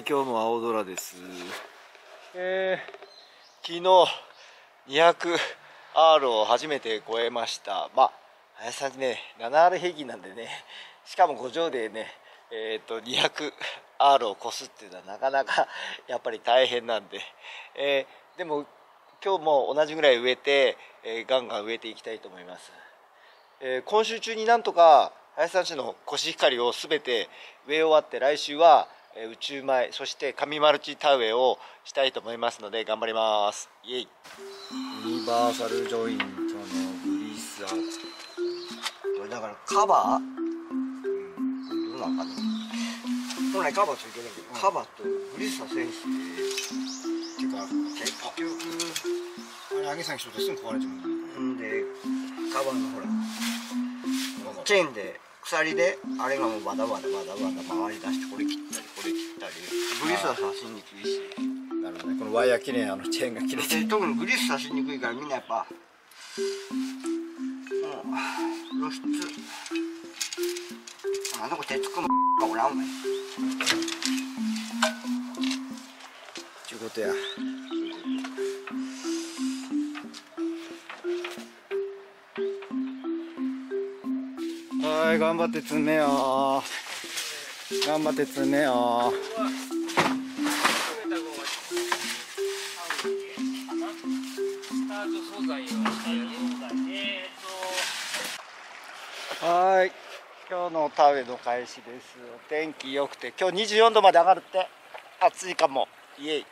はい今日も青空です。えー、昨日 200R を初めて超えました。まあ林さんね 7R 平均なんでねしかも5乗でねえっ、ー、と 200R を超すっていうのはなかなかやっぱり大変なんで、えー、でも今日も同じぐらい植えて、えー、ガンガン植えていきたいと思います、えー、今週中になんとか林さんちのコシヒカリを全て植え終わって来週は宇宙米そして紙マルチ田植えをしたいと思いますので頑張ります。イエイ。ユニバーサルジョイントのグリスアこれだからカバー？うん。どうなんかな？本来カバーついてるけど、カバーとグリスはせんしっていうか結局あれ上げ下げしとすぐ壊れちゃうん。でカバーのほらチェーンで鎖であれがもうバタバタバタバタ回り出してこれ切ったりこれ切ったりグリスは刺しにくいし。なるほどね。このワイヤー切れあのチェーンが切れて。特にグリス刺しにくいからみんなやっぱもう露出。あの子鉄くんがおらんわ。いちゅうことやい頑張って積めよ頑張って積めよはい。今日の田植えの開始です。天気良くて。今日24度まで上がるって。暑いかも。イエイ。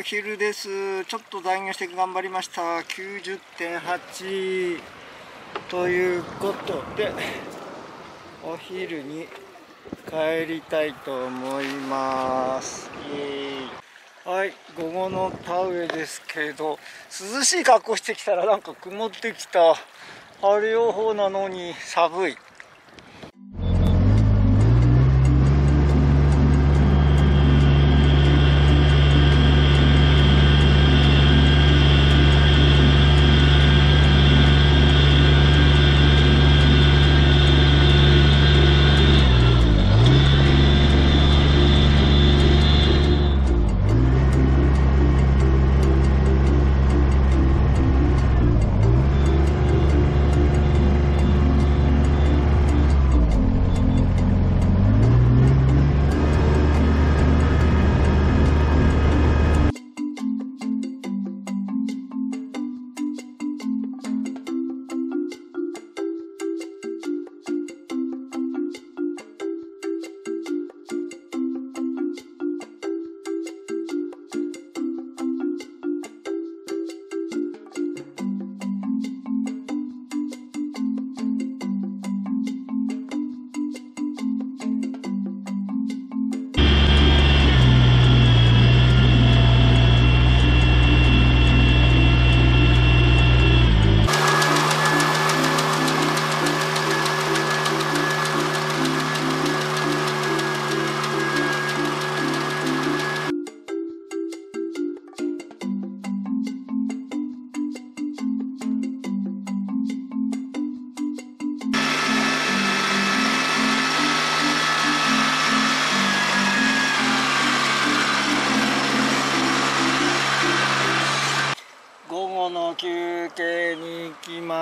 お昼です。ちょっと残業して頑張りました。90.8ということでお昼に帰りたいと思います。はい午後の田植えですけど涼しい格好してきたらなんか曇ってきた。晴れ予報なのに寒い。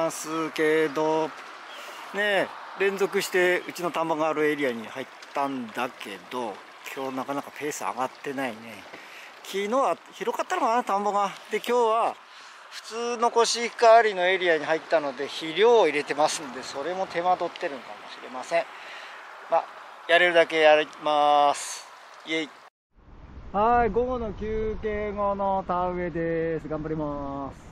ますけどね連続してうちの田んぼがあるエリアに入ったんだけど今日なかなかペース上がってないね。昨日は広かったのかな田んぼが。で今日は普通のコシヒカリのエリアに入ったので肥料を入れてますんでそれも手間取ってるのかもしれません。まあやれるだけやります。イエイ。はい午後の休憩後の田植えです。頑張ります。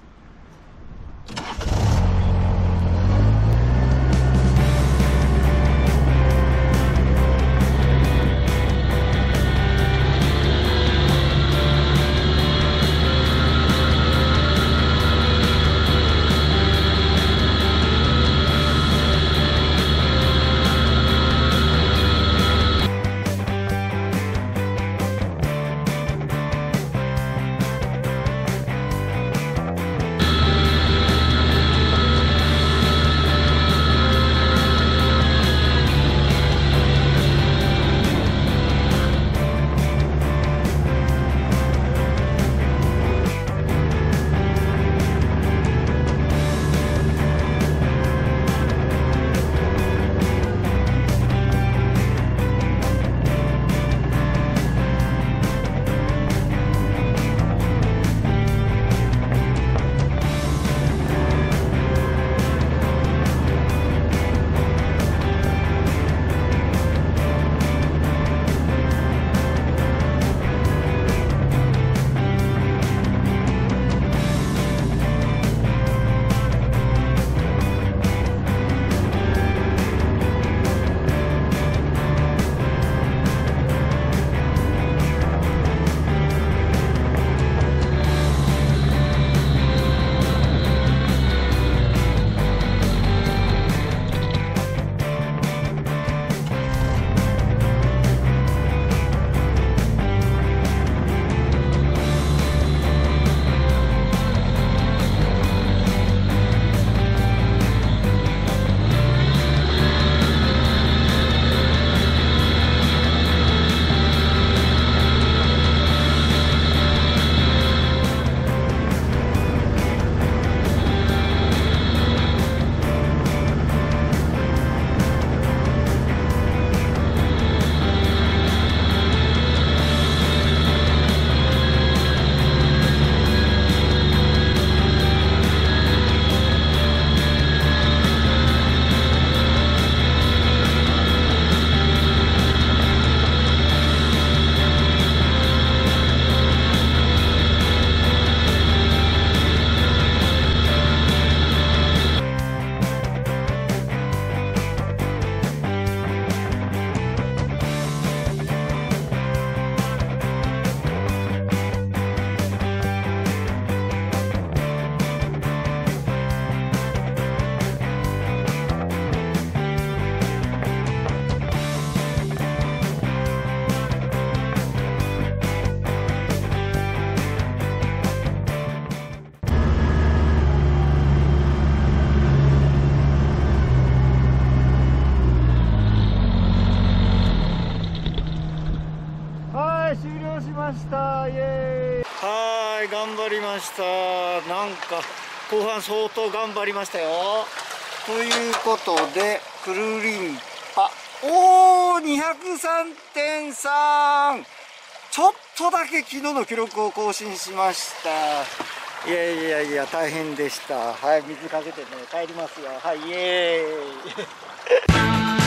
したイエーイ。はい頑張りました。なんか後半相当頑張りましたよ。ということでくるりんぱ。おお203.3ちょっとだけ昨日の記録を更新しました。いやいやいや大変でした。はい水かけてね帰りますよ。はいイエーイ。